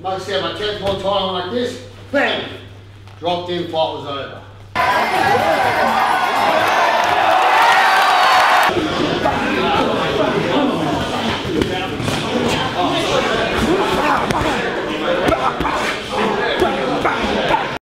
Mostly have a 10 one time like this, bang, dropped in, fight was over.